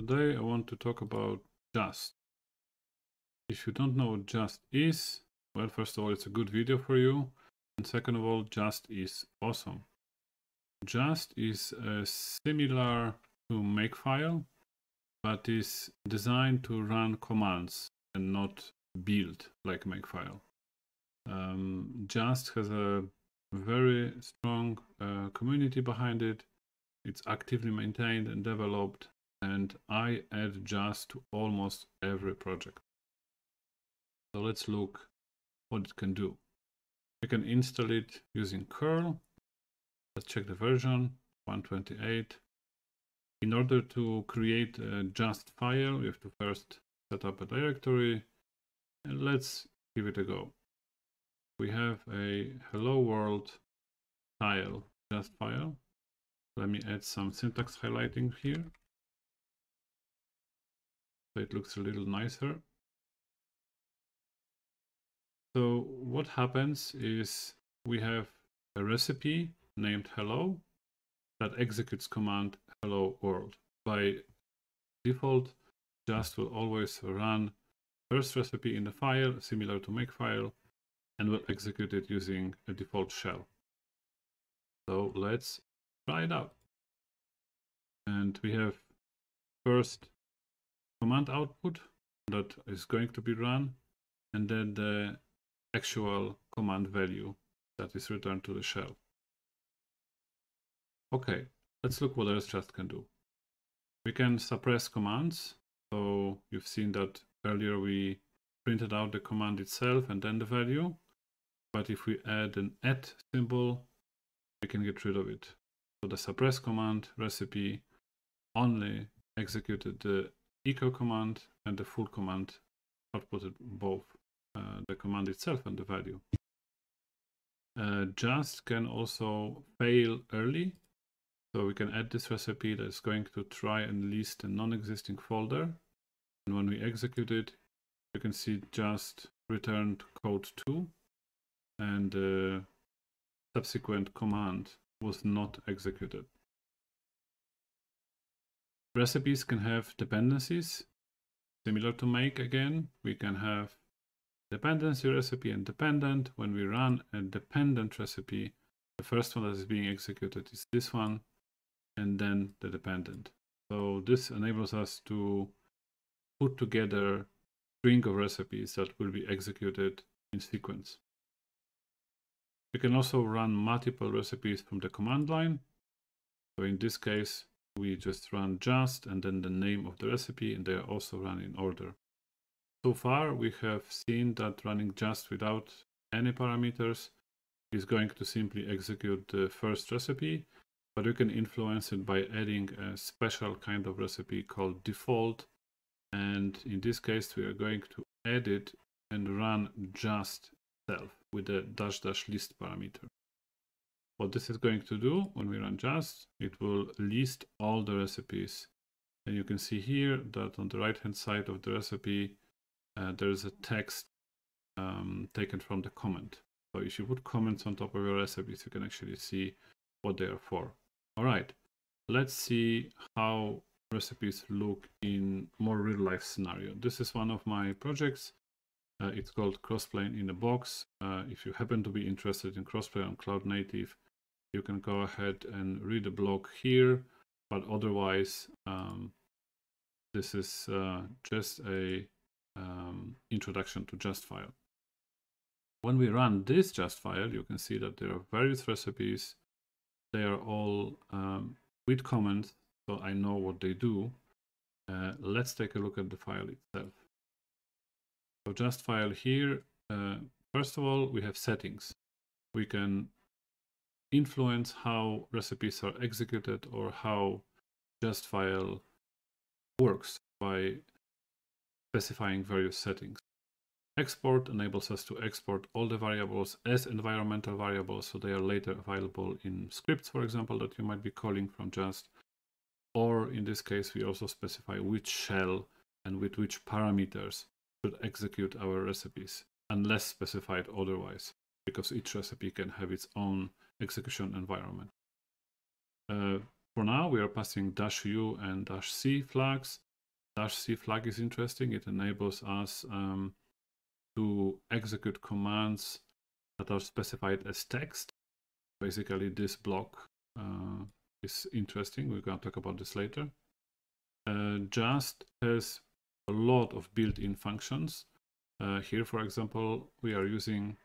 today I want to talk about just. If you don't know what just is, well, first of all, it's a good video for you. And second of all, just is awesome. Just is uh, similar to Makefile, but is designed to run commands and not build like Makefile. Um, just has a very strong uh, community behind it. It's actively maintained and developed, and I add just to almost every project. So let's look what it can do. We can install it using curl. Let's check the version 128. In order to create a just file, we have to first set up a directory and let's give it a go. We have a hello world tile just file. Let me add some syntax highlighting here. So it looks a little nicer. So what happens is we have a recipe named hello that executes command hello world. By default, just will always run first recipe in the file, similar to makefile, and will execute it using a default shell. So let's try it out. And we have first command output that is going to be run, and then the actual command value that is returned to the shell. Okay, let's look what else just can do. We can suppress commands. So you've seen that earlier we printed out the command itself and then the value. But if we add an at symbol, we can get rid of it. So the suppress command recipe only executed the echo command and the full command outputted both uh, the command itself and the value. Uh, just can also fail early. So we can add this recipe that is going to try and list a non-existing folder. And when we execute it, you can see just returned code 2 and the subsequent command was not executed. Recipes can have dependencies. Similar to make again, we can have dependency recipe and dependent. When we run a dependent recipe, the first one that is being executed is this one, and then the dependent. So this enables us to put together string of recipes that will be executed in sequence. We can also run multiple recipes from the command line. So in this case, we just run just and then the name of the recipe and they are also run in order. So far, we have seen that running just without any parameters is going to simply execute the first recipe, but you can influence it by adding a special kind of recipe called default. And in this case, we are going to add it and run just itself with the dash dash list parameter. What this is going to do when we run just, it will list all the recipes. And you can see here that on the right hand side of the recipe, uh, there is a text um, taken from the comment. So if you put comments on top of your recipes, you can actually see what they are for. All right, let's see how recipes look in more real life scenario. This is one of my projects. Uh, it's called Crossplane in a Box. Uh, if you happen to be interested in Crossplane on Cloud Native, you can go ahead and read the blog here. But otherwise, um, this is uh, just a um, introduction to just file. When we run this just file, you can see that there are various recipes. They are all um, with comments, so I know what they do. Uh, let's take a look at the file itself. So just file here, uh, first of all, we have settings. We can influence how recipes are executed or how just file works by specifying various settings. Export enables us to export all the variables as environmental variables, so they are later available in scripts, for example, that you might be calling from just. Or in this case, we also specify which shell and with which parameters should execute our recipes, unless specified otherwise, because each recipe can have its own execution environment. Uh, for now, we are passing dash u and dash c flags dash c flag is interesting. It enables us um, to execute commands that are specified as text. Basically, this block uh, is interesting. We're going to talk about this later. Uh, Just has a lot of built-in functions. Uh, here, for example, we are using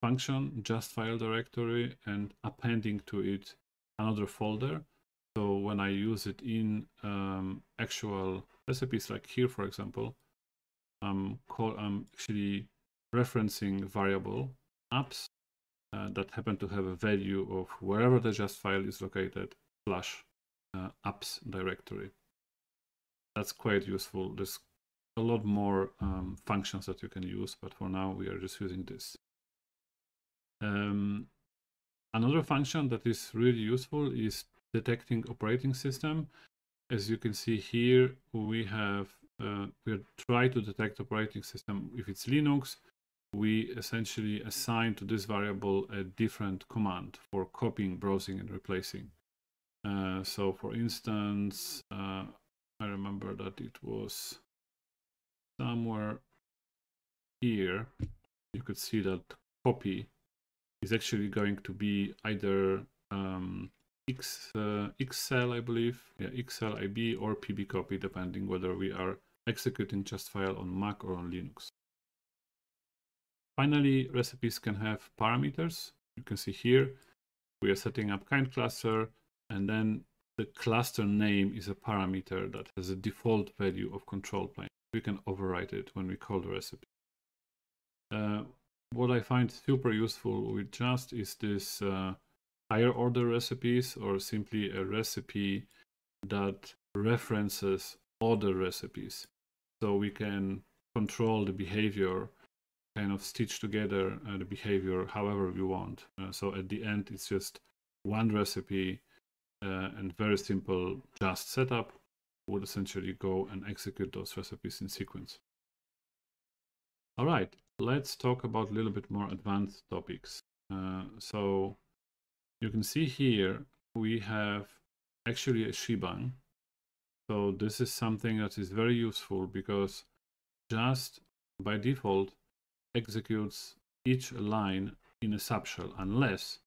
function just file directory and appending to it another folder. So when I use it in um, actual recipes, like here, for example, I'm, call, I'm actually referencing variable apps uh, that happen to have a value of wherever the just file is located slash uh, apps directory. That's quite useful. There's a lot more um, functions that you can use, but for now we are just using this. Um, another function that is really useful is detecting operating system. As you can see here, we have uh, we try to detect operating system. If it's Linux, we essentially assign to this variable a different command for copying, browsing, and replacing. Uh, so for instance, uh, I remember that it was somewhere here. You could see that copy is actually going to be either um, X, uh, XL, I believe, yeah, XLIB or PB copy, depending whether we are executing just file on Mac or on Linux. Finally, recipes can have parameters. You can see here, we are setting up kind cluster, and then the cluster name is a parameter that has a default value of control plane. We can overwrite it when we call the recipe. Uh, what I find super useful with Just is this uh, higher order recipes or simply a recipe that references other recipes. So we can control the behavior, kind of stitch together uh, the behavior however we want. Uh, so at the end, it's just one recipe uh, and very simple just setup would essentially go and execute those recipes in sequence. All right, let's talk about a little bit more advanced topics. Uh, so you can see here we have actually a shebang. So this is something that is very useful because just by default executes each line in a subshell unless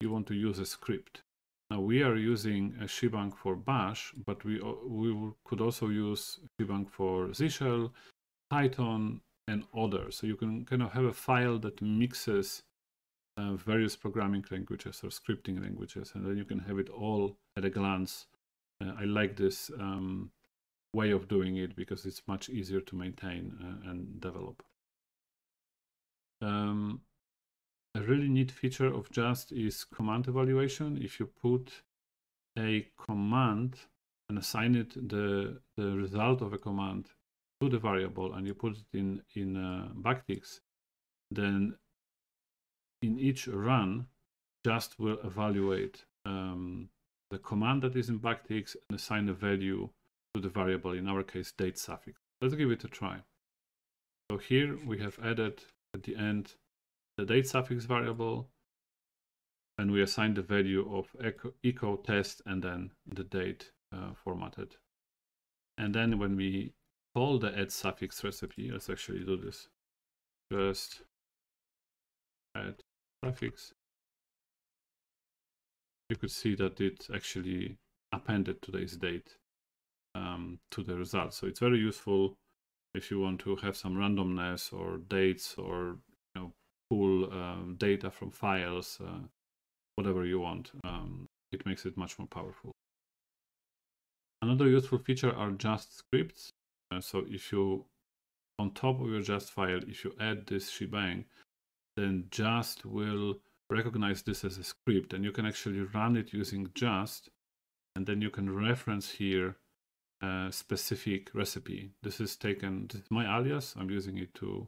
you want to use a script. Now we are using a shebang for bash, but we, we could also use shebang for Z shell, Python, and other. So you can kind of have a file that mixes uh, various programming languages or scripting languages, and then you can have it all at a glance. Uh, I like this um, way of doing it because it's much easier to maintain uh, and develop. Um, a really neat feature of Just is command evaluation. If you put a command and assign it the, the result of a command to the variable and you put it in, in uh, backticks, then in each run, just will evaluate um, the command that is in backticks and assign a value to the variable, in our case, date suffix. Let's give it a try. So here we have added at the end the date suffix variable, and we assign the value of echo, echo test and then the date uh, formatted. And then when we call the add suffix recipe. Let's actually do this. Just add suffix. You could see that it actually appended today's date um, to the result. So it's very useful if you want to have some randomness or dates or you know pull um, data from files, uh, whatever you want. Um, it makes it much more powerful. Another useful feature are just scripts. So if you, on top of your just file, if you add this shebang, then just will recognize this as a script and you can actually run it using just and then you can reference here a specific recipe. This is taken, this is my alias. I'm using it to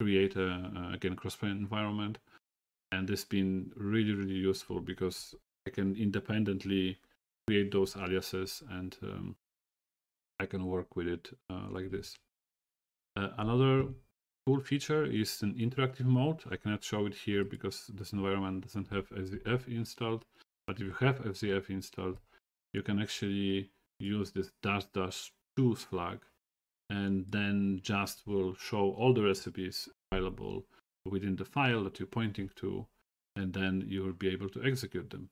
create a, again, crossplane environment. And this has been really, really useful because I can independently create those aliases and um, I can work with it uh, like this. Uh, another cool feature is an interactive mode. I cannot show it here because this environment doesn't have FZF installed. But if you have FZF installed, you can actually use this dash dash choose flag and then just will show all the recipes available within the file that you're pointing to and then you will be able to execute them.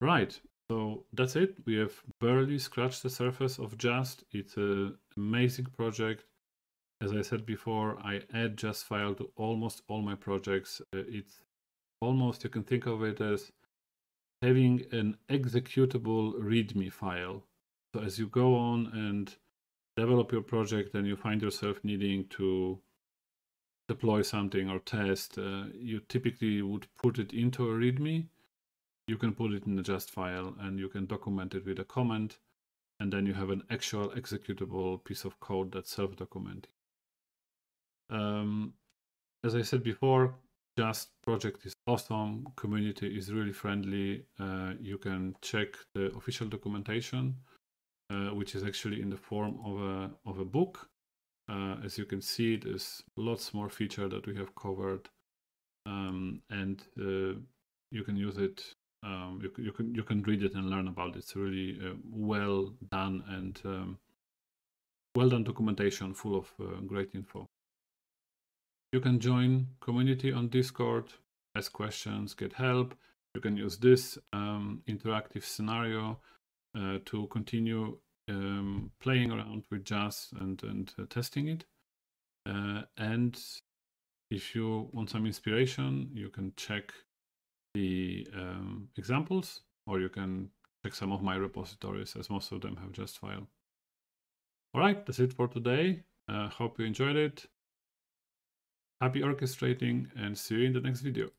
Right, so that's it. We have barely scratched the surface of Just. It's an amazing project. As I said before, I add Just file to almost all my projects. Uh, it's almost, you can think of it as having an executable README file. So as you go on and develop your project and you find yourself needing to deploy something or test, uh, you typically would put it into a README. You can put it in a just file and you can document it with a comment. And then you have an actual executable piece of code that's self-documenting. Um, as I said before, just project is awesome. Community is really friendly. Uh, you can check the official documentation, uh, which is actually in the form of a, of a book. Uh, as you can see, there's lots more feature that we have covered, um, and uh, you can use it. Um, you, you, can you can read it and learn about it. It's really uh, well done and um, well done documentation, full of uh, great info. You can join community on Discord, ask questions, get help. You can use this um, interactive scenario uh, to continue um, playing around with just and, and uh, testing it. Uh, and if you want some inspiration, you can check the um, examples or you can check some of my repositories as most of them have just file. All right, that's it for today. Uh, hope you enjoyed it. Happy orchestrating and see you in the next video.